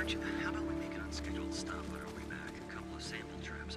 Sarge, how about we make an unscheduled stop on our way back? A couple of sample traps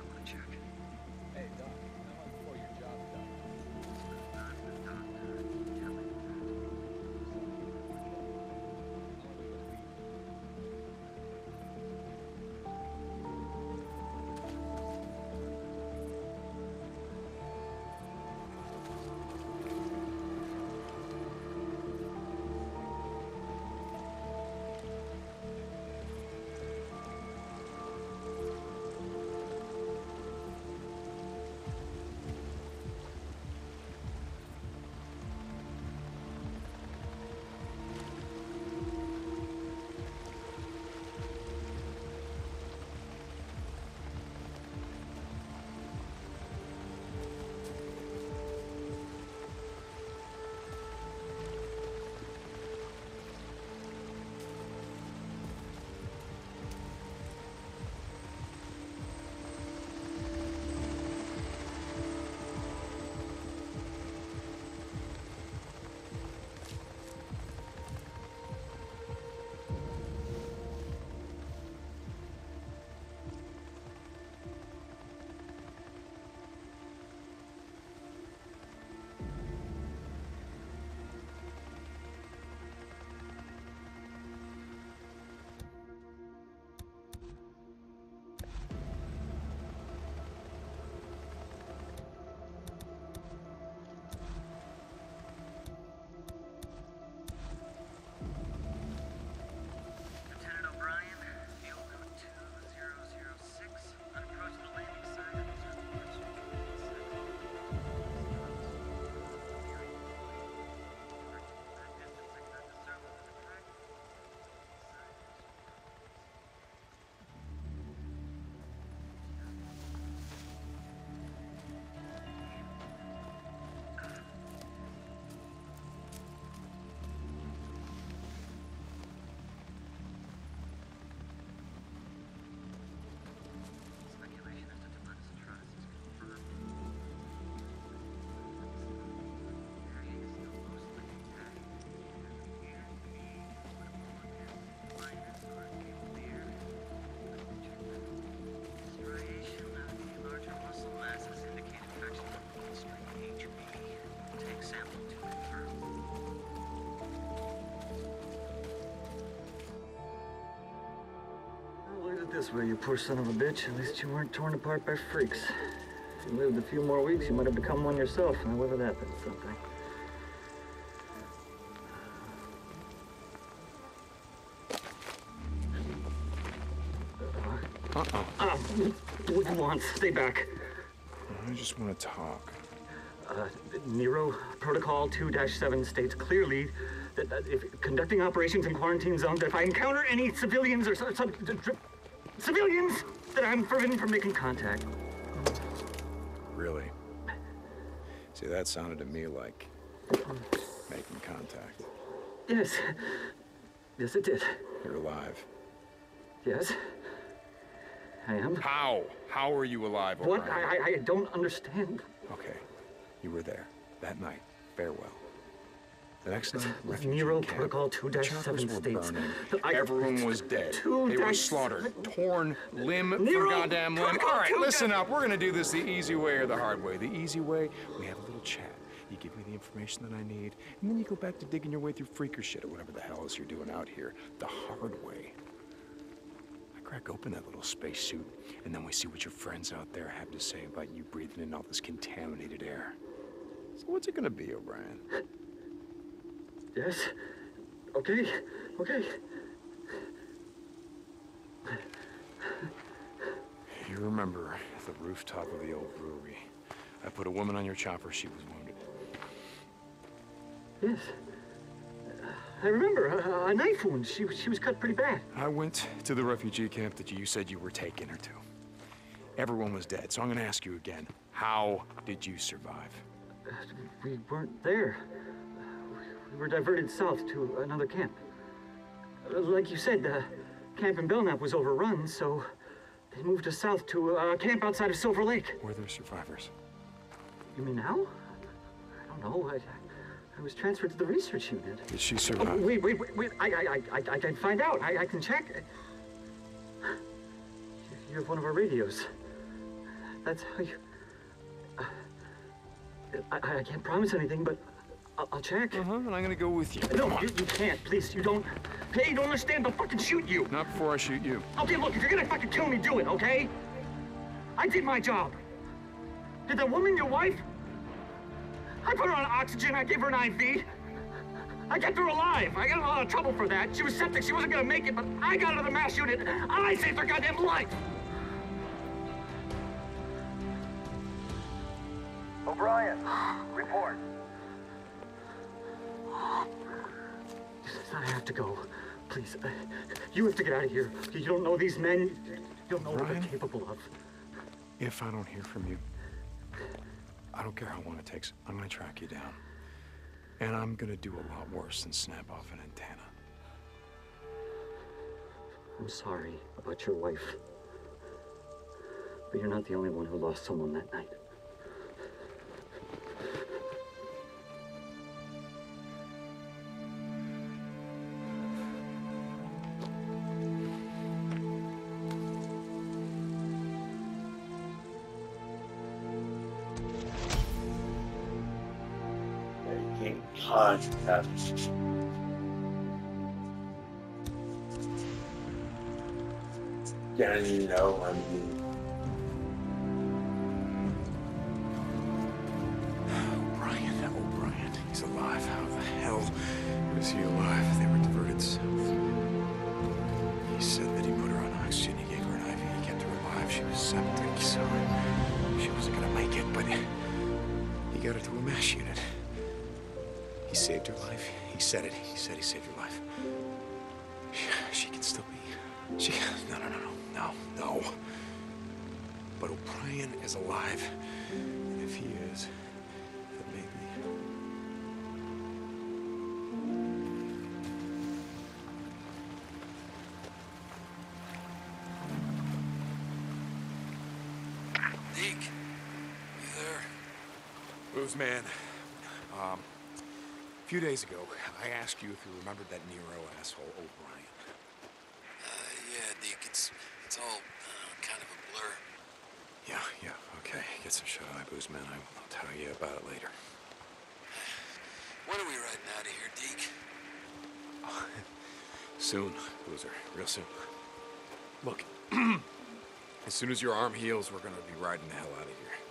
this way, you poor son of a bitch. At least you weren't torn apart by freaks. If you lived a few more weeks, you might have become one yourself. However, that meant something. Uh-uh. Ah, what do you want? Stay back. I just want to talk. Uh, Nero Protocol 2-7 states clearly that uh, if conducting operations in quarantine zones, if I encounter any civilians or some, some civilians, that I'm forbidden from making contact. Really? See, that sounded to me like making contact. Yes. Yes, it did. You're alive. Yes. I am. How? How are you alive, What? I, I, I don't understand. Okay. You were there. That night. Farewell. The next With refugee camp. Protocol 2-7 states that I- Everyone was dead. They were slaughtered, torn limb Nero for goddamn limb. All right, listen up. We're gonna do this the easy way or the hard way. The easy way, we have a little chat. You give me the information that I need, and then you go back to digging your way through freaker shit or whatever the hell else you're doing out here. The hard way. I crack open that little spacesuit, and then we see what your friends out there have to say about you breathing in all this contaminated air. So what's it gonna be, O'Brien? Yes. Okay. Okay. You remember the rooftop of the old brewery. I put a woman on your chopper. She was wounded. Yes. I remember a, a knife wound. She, she was cut pretty bad. I went to the refugee camp that you said you were taking her to. Everyone was dead, so I'm gonna ask you again. How did you survive? We weren't there. We were diverted south to another camp. Uh, Like you said, the camp in Belknap was overrun, so they moved us south to a camp outside of Silver Lake. Were there survivors? You mean now? I don't know. I, I was transferred to the research unit. Did she Oh, survive? wait, wait, wait, wait. I, I, I, I, I can find out. I, I can check. you have one of our radios. That's how you. Uh, I, I can't promise anything, but I'll, I'll check. Uh huh. And I'm gonna go with you. No, you, you can't. Please, you don't. Hey, you don't understand. They'll fucking shoot you. Not before I shoot you. Okay, look, if you're gonna fucking kill me, do it, okay? I did my job. Did that woman your wife? I put her on oxygen, I gave her an IV. I kept her alive. I got in a lot of trouble for that. She was septic, she wasn't gonna make it, but I got her to the MASH unit. I saved her goddamn life. O'Brien, report. I have to go. Please, uh, you have to get out of here. You don't know these men. You don't know what they're capable of. If I don't hear from you, I don't care how long it takes. I'm gonna track you down. And I'm gonna do a lot worse than snap off an antenna. I'm sorry about your wife. But you're not the only one who lost someone that night. Know I mean. O'Brien, O'Brien, oh, he's alive. How the hell is he alive? They were diverted south. He said that he put her on oxygen. He gave her an IV. He kept her alive. She was septic, so she wasn't gonna make it. But he got her to a MASH unit. He saved her life. He said it. He said he saved her life. She, she can still be. She. No, no, no, no, no, no. But O'Brien is alive. And if he is, then maybe. Deke, you there? Booze man. A few days ago, I asked you if you remembered that Nero asshole O'Brien. Uh, yeah, Deke, it's it's all uh, kind of a blur. Yeah, yeah, okay. Get some shut eye, booze man. I will tell you about it later. When are we riding out of here, Deke? Soon, boozer. Real soon. Look, as soon as your arm heals, we're gonna be riding the hell out of here.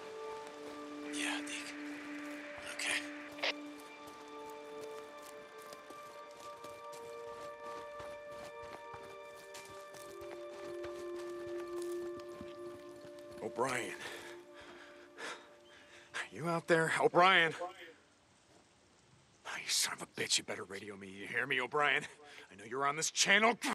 O'Brien. You out there? O'Brien! Oh, you son of a bitch, you better radio me. You hear me, O'Brien? I know you're on this channel.